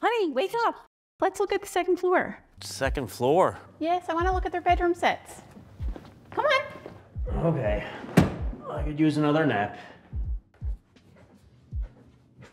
Honey, wake up. Let's look at the second floor. Second floor. Yes, I want to look at their bedroom sets. Come on. Okay. I could use another nap.